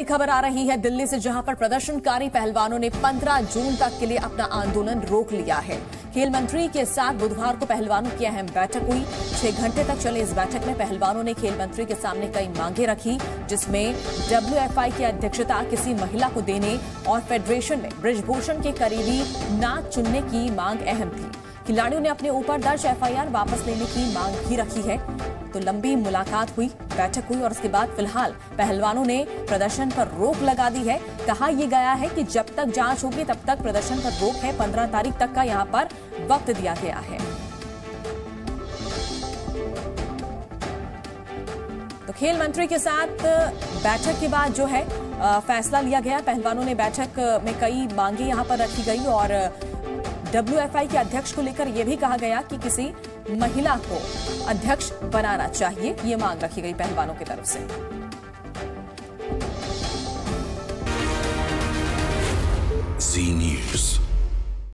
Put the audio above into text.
बड़ी खबर आ रही है दिल्ली से, जहाँ पर प्रदर्शनकारी पहलवानों ने 15 जून तक के लिए अपना आंदोलन रोक लिया है। खेल मंत्री के साथ बुधवार को पहलवानों की अहम बैठक हुई। छह घंटे तक चले इस बैठक में पहलवानों ने खेल मंत्री के सामने कई मांगे रखी, जिसमें डब्ल्यूएफआई की अध्यक्षता किसी महिला को देने और फेडरेशन में ब्रिजभूषण के करीबी नाच चुनने की मांग अहम थी। खिलाड़ियों ने अपने ऊपर दर्ज एफआईआर वापस लेने की मांग भी रखी है। तो लंबी मुलाकात हुई, बैठक हुई और उसके बाद फ़िलहाल पहलवानों ने प्रदर्शन पर रोक लगा दी है। कहा यह गया है कि जब तक जाँच होगी, तब तक प्रदर्शन पर रोक है। पंद्रह तारीख तक का यहाँ पर वक्त दिया गया है। तो खेल मंत्री के साथ बैठक के बाद जो है फैसला लिया गया। पहलवानों ने बैठक में कई मांगे यहाँ पर रखी गई और डब्ल्यूएफआई के अध्यक्ष को लेकर यह भी कहा गया कि किसी महिला को अध्यक्ष बनाना चाहिए, ये मांग रखी गई पहलवानों की तरफ़ से।